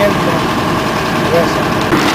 siempre. Gracias.